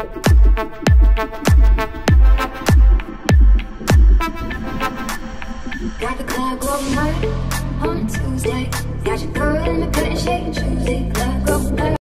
Got the club going night on a Tuesday. Got your girl in the cut and shake and Tuesday. Club.